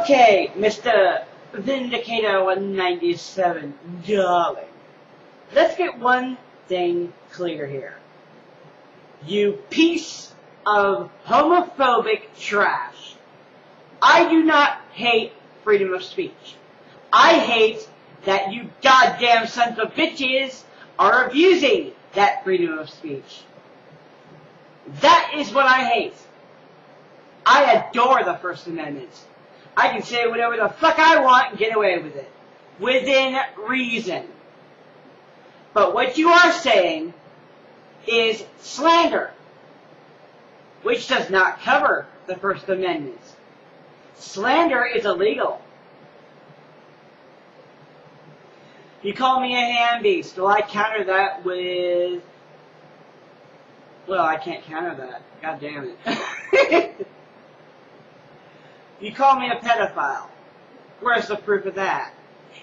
Okay, Mr. Vindicator 197, darling. Let's get one thing clear here. You piece of homophobic trash. I do not hate freedom of speech. I hate that you goddamn sons of bitches are abusing that freedom of speech. That is what I hate. I adore the First Amendment. I can say whatever the fuck I want and get away with it. Within reason. But what you are saying is slander, which does not cover the First Amendment. Slander is illegal. You call me a ham beast. Well, I counter that with. Well, I can't counter that. God damn it. you call me a pedophile. Where's the proof of that?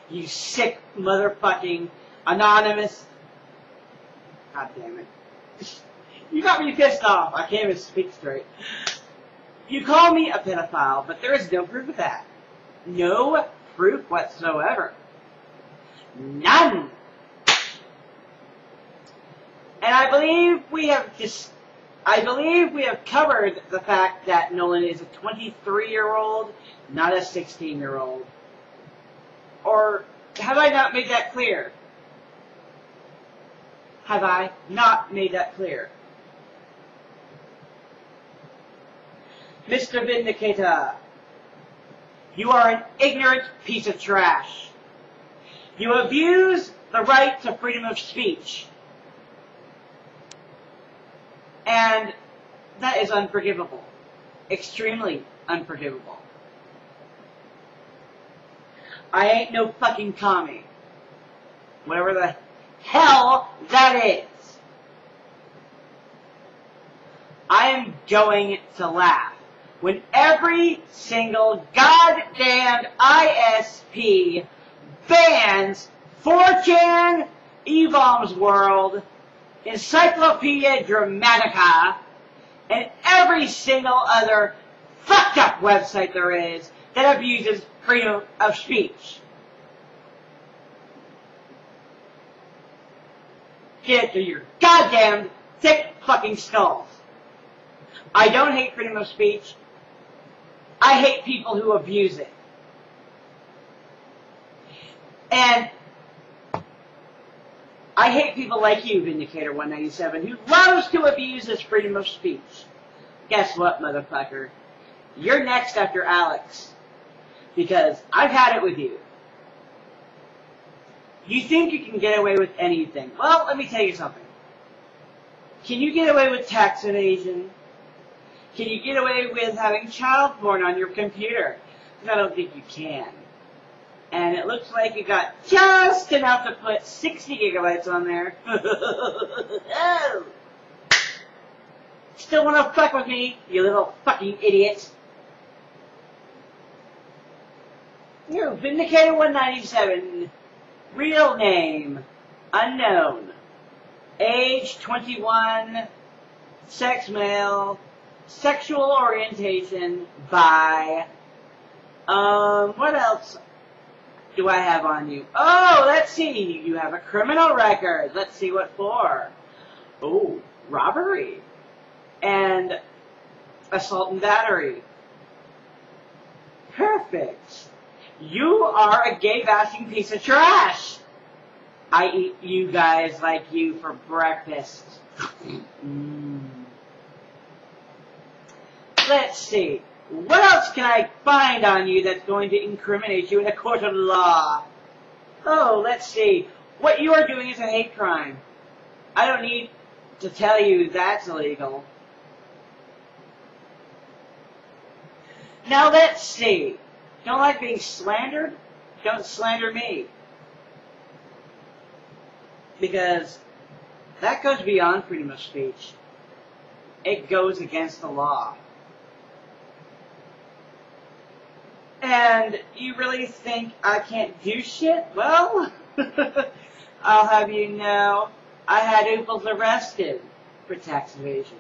You sick motherfucking anonymous. God damn it. You got me pissed off. I can't even speak straight. You call me a pedophile, but there is no proof of that. No proof whatsoever. None. And I believe we have just, I believe we have covered the fact that Nolan is a 23 year old, not a 16 year old. Or have I not made that clear? Have I not made that clear? Mr. Vindicator, you are an ignorant piece of trash. You abuse the right to freedom of speech. And that is unforgivable. Extremely unforgivable. I ain't no fucking commie. Whatever the hell that is. I am going to laugh when every single goddamn ISP bans 4chan, eBaum's World, Encyclopedia Dramatica, and every single other fucked up website there is that abuses freedom of speech. Get to your goddamn thick fucking skulls. I don't hate freedom of speech. I hate people who abuse it. And I hate people like you, Vindicator 197, who loves to abuse this freedom of speech. Guess what, motherfucker? You're next after Alex. Because I've had it with you. You think you can get away with anything. Well, let me tell you something. Can you get away with tax evasion? Can you get away with having child porn on your computer? Because I don't think you can. And it looks like you got just enough to put 60 gigabytes on there. oh! Still wanna fuck with me, you little fucking idiot? You're Vindicator 197. Real name, unknown. Age 21. Sex male. Sexual orientation, bi. Um, what else do I have on you? Oh, let's see. You have a criminal record. Let's see what for. Oh, robbery. And assault and battery. Perfect. You are a gay bashing piece of trash. I eat you guys like you for breakfast. mm. Let's see. What else can I find on you that's going to incriminate you in a court of law? Oh, let's see. What you are doing is a hate crime. I don't need to tell you that's illegal. Now let's see. Don't like being slandered? Don't slander me. Because that goes beyond freedom of speech. It goes against the law. And you really think I can't do shit? Well, I'll have you know, I had Ooples arrested for tax evasion.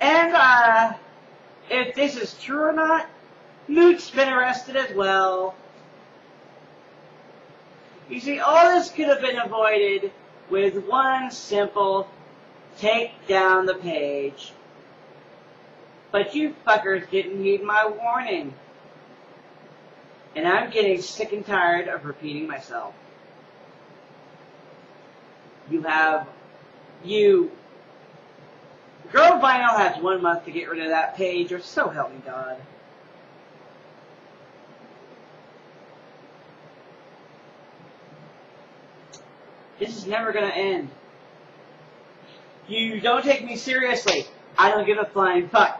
And, uh, if this is true or not. Moot's been arrested as well. You see, all this could have been avoided with one simple take down the page. But you fuckers didn't heed my warning. And I'm getting sick and tired of repeating myself. You have, you, Girl Vinyl has one month to get rid of that page, or so help me God. This is never gonna end. You don't take me seriously. I don't give a flying fuck.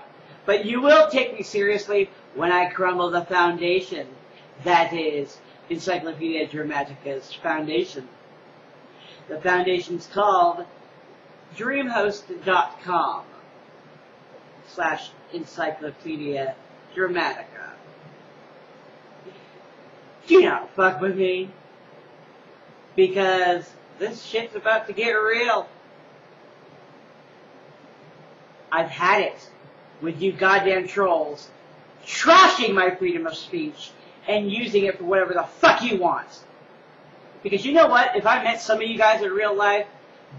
But you will take me seriously when I crumble the foundation. That is Encyclopedia Dramatica's foundation. The foundation's called dreamhost.com slash Encyclopedia Dramatica. Do not fuck with me. Because this shit's about to get real. I've had it with you goddamn trolls trashing my freedom of speech and using it for whatever the fuck you want. Because you know what? If I met some of you guys in real life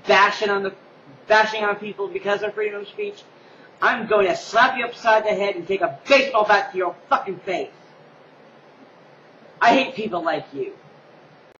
bashing on the bashing on people because of freedom of speech, I'm going to slap you upside the head and take a baseball bat to your fucking face. I hate people like you.